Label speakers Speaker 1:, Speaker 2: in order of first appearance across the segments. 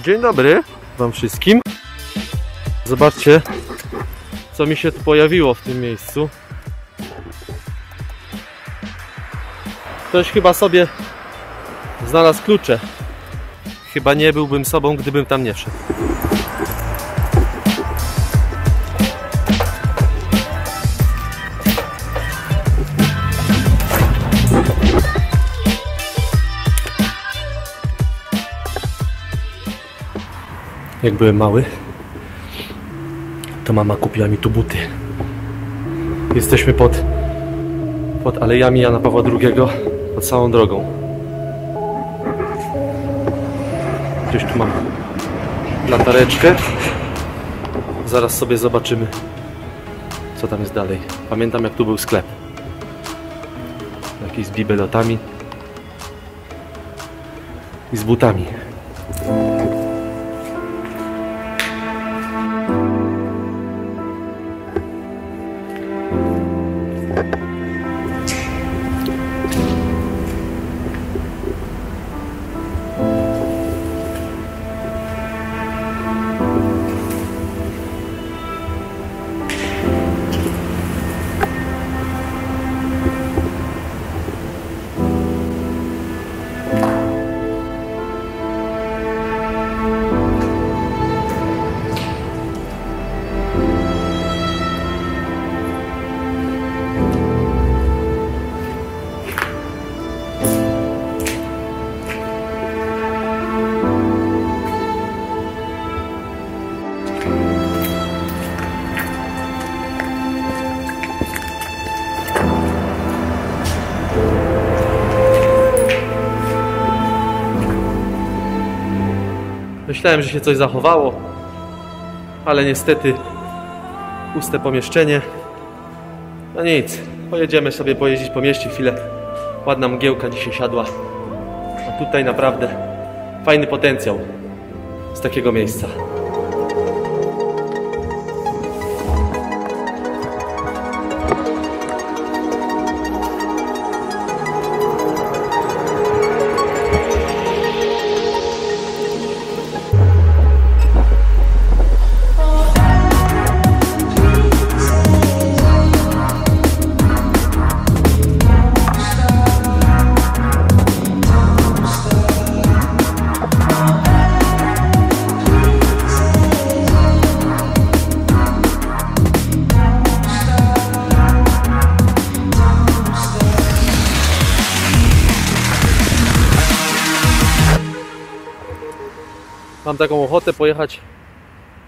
Speaker 1: Dzień dobry Wam wszystkim. Zobaczcie, co mi się tu pojawiło w tym miejscu. Ktoś chyba sobie znalazł klucze. Chyba nie byłbym sobą, gdybym tam nie wszedł. Jak byłem mały, to mama kupiła mi tu buty. Jesteśmy pod, pod alejami Jana Pawła II, pod całą drogą. Gdzieś tu mam latareczkę. Zaraz sobie zobaczymy, co tam jest dalej. Pamiętam, jak tu był sklep. Jakiś z bibelotami i z butami. Myślałem, że się coś zachowało, ale niestety puste pomieszczenie. No nic, pojedziemy sobie pojeździć po mieście chwilę. Ładna mgiełka dzisiaj siadła. A tutaj naprawdę fajny potencjał z takiego miejsca. Taką ochotę pojechać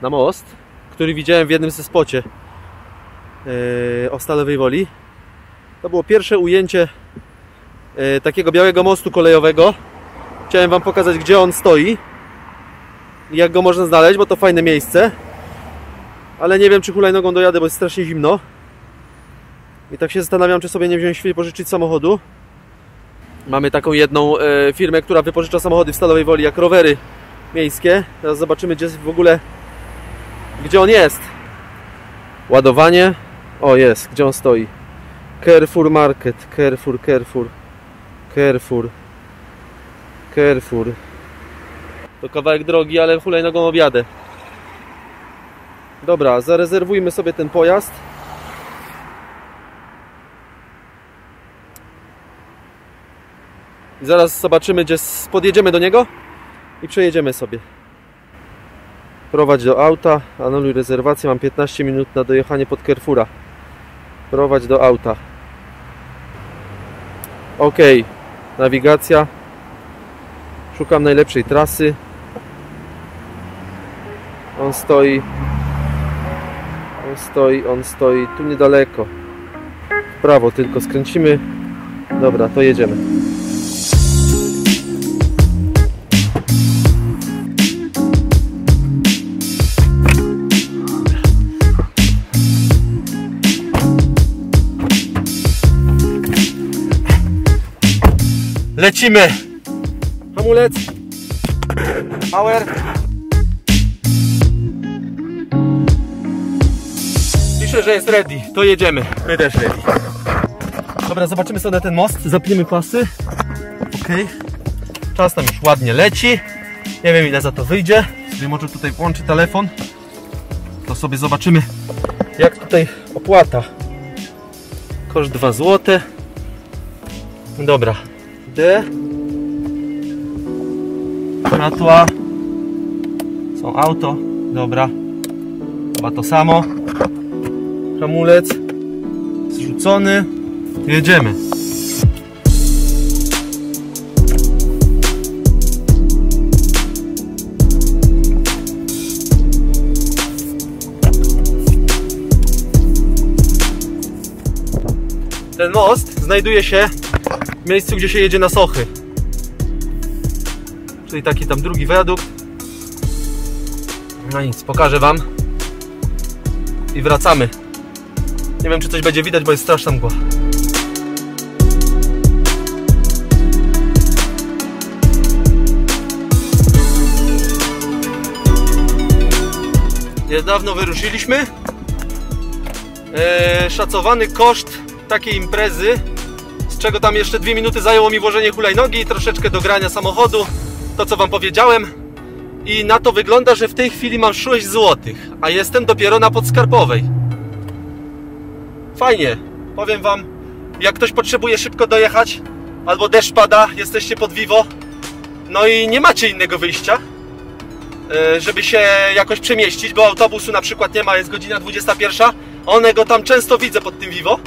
Speaker 1: na most, który widziałem w jednym ze spocie yy, o Stalowej Woli. To było pierwsze ujęcie yy, takiego białego mostu kolejowego. Chciałem Wam pokazać, gdzie on stoi i jak go można znaleźć, bo to fajne miejsce. Ale nie wiem, czy hulajnogą dojadę, bo jest strasznie zimno. I tak się zastanawiam, czy sobie nie wziąć chwilę pożyczyć samochodu. Mamy taką jedną e, firmę, która wypożycza samochody w Stalowej Woli, jak rowery miejskie. Teraz zobaczymy, gdzie w ogóle, gdzie on jest. Ładowanie. O, jest, gdzie on stoi. Carrefour Market, Carrefour, Carrefour, Carrefour, Carrefour. To kawałek drogi, ale hulajnogą objadę. Dobra, zarezerwujmy sobie ten pojazd. Zaraz zobaczymy, gdzie podjedziemy do niego i przejedziemy sobie. Prowadź do auta, anuluj rezerwację, mam 15 minut na dojechanie pod Carrefoura. Prowadź do auta. Ok, nawigacja. Szukam najlepszej trasy. On stoi. On stoi, on stoi tu niedaleko. W prawo tylko skręcimy. Dobra, to jedziemy. Lecimy! Hamulec! Power! Pisze, że jest ready. To jedziemy. My też ready. Dobra, zobaczymy sobie na ten most. Zapniemy pasy. Ok. Czas tam już ładnie leci. Nie wiem ile za to wyjdzie. Sobie może tutaj włączy telefon. To sobie zobaczymy jak tutaj opłata. Koszt 2 zł. Dobra. D. Światła. Są auto. Dobra. Chyba to samo. Hamulec. Zrzucony. Jedziemy. Ten most znajduje się miejscu, gdzie się jedzie na Sochy. Czyli taki tam drugi wiadukt. No nic, pokażę Wam. I wracamy. Nie wiem, czy coś będzie widać, bo jest straszna mgła. Niedawno wyruszyliśmy. Eee, szacowany koszt takiej imprezy, czego tam jeszcze dwie minuty zajęło mi włożenie hulajnogi troszeczkę dogrania samochodu, to co Wam powiedziałem. I na to wygląda, że w tej chwili mam 6 zł, a jestem dopiero na Podskarpowej. Fajnie, powiem Wam, jak ktoś potrzebuje szybko dojechać, albo deszcz pada, jesteście pod Vivo, no i nie macie innego wyjścia, e, żeby się jakoś przemieścić, bo autobusu na przykład nie ma, jest godzina 21, onego tam często widzę pod tym Vivo,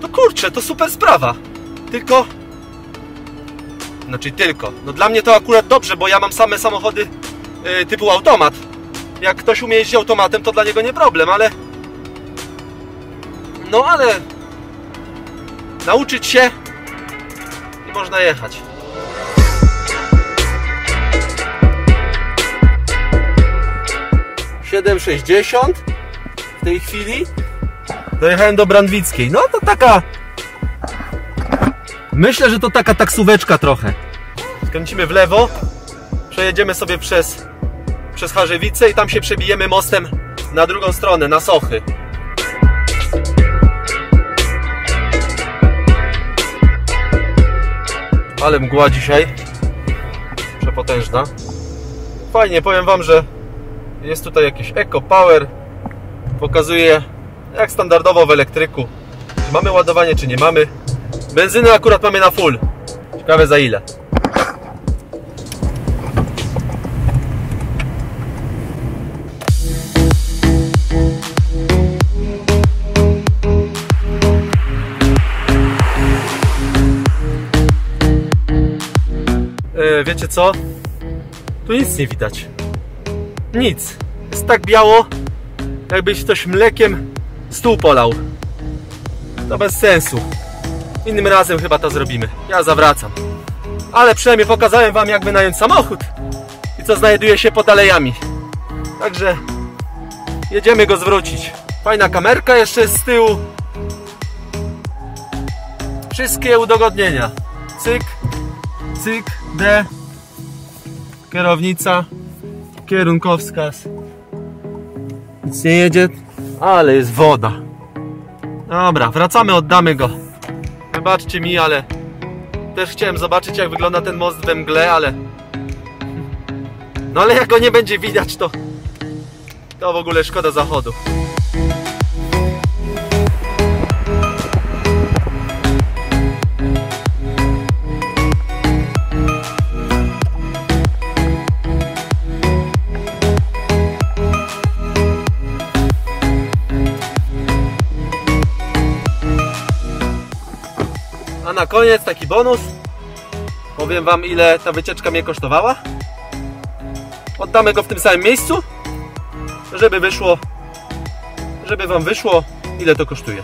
Speaker 1: to kurczę, to super sprawa. Tylko. Znaczy tylko. No dla mnie to akurat dobrze, bo ja mam same samochody yy, typu automat. Jak ktoś umie jeździć automatem, to dla niego nie problem, ale. No ale. Nauczyć się i można jechać. Siedem sześćdziesiąt w tej chwili Dojechałem do Brandwickiej. No to taka... Myślę, że to taka taksóweczka trochę. Skręcimy w lewo. Przejedziemy sobie przez, przez Harzewice i tam się przebijemy mostem na drugą stronę, na Sochy. Ale mgła dzisiaj. Przepotężna. Fajnie, powiem Wam, że jest tutaj jakiś Eco Power. Pokazuje jak standardowo w elektryku. Czy mamy ładowanie, czy nie mamy. Benzyny akurat mamy na full. Ciekawe za ile. E, wiecie co? Tu nic nie widać. Nic. Jest tak biało, jakbyś ktoś mlekiem stół polał. To bez sensu. Innym razem chyba to zrobimy. Ja zawracam. Ale przynajmniej pokazałem Wam jak wynająć samochód i co znajduje się pod alejami. Także jedziemy go zwrócić. Fajna kamerka jeszcze z tyłu. Wszystkie udogodnienia. Cyk, cyk, D. Kierownica, kierunkowskaz. Nic nie jedzie, ale jest woda. Dobra, wracamy, oddamy go. Wybaczcie mi, ale też chciałem zobaczyć, jak wygląda ten most we mgle, ale. No ale jak go nie będzie widać, to. To w ogóle szkoda zachodu. A na koniec taki bonus. Powiem Wam, ile ta wycieczka mnie kosztowała. Oddamy go w tym samym miejscu, żeby wyszło, żeby Wam wyszło, ile to kosztuje.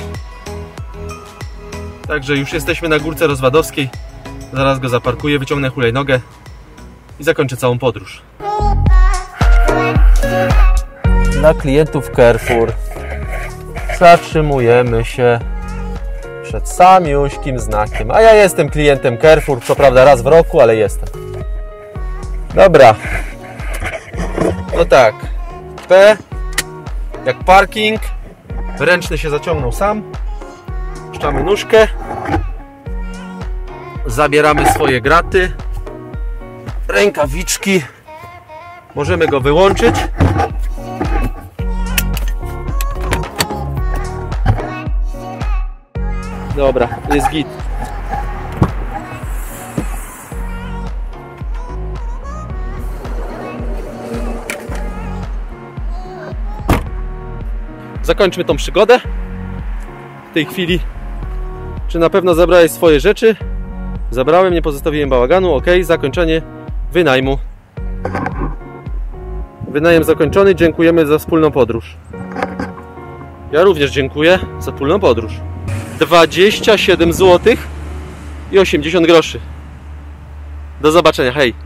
Speaker 1: Także już jesteśmy na górce rozwadowskiej. Zaraz go zaparkuję, wyciągnę hulajnogę i zakończę całą podróż. Dla klientów Carrefour zatrzymujemy się przed samiuśkim znakiem. A ja jestem klientem Carrefour, co prawda raz w roku, ale jestem. Dobra. No tak. P jak parking. Ręczny się zaciągnął sam. Puszczamy nóżkę. Zabieramy swoje graty. Rękawiczki. Możemy go wyłączyć. Dobra, jest git. Zakończmy tą przygodę. W tej chwili, czy na pewno zabrałeś swoje rzeczy? Zabrałem, nie pozostawiłem bałaganu. Ok, zakończenie wynajmu. Wynajem zakończony. Dziękujemy za wspólną podróż. Ja również dziękuję za wspólną podróż. 27 zł i 80 groszy. Do zobaczenia, hej!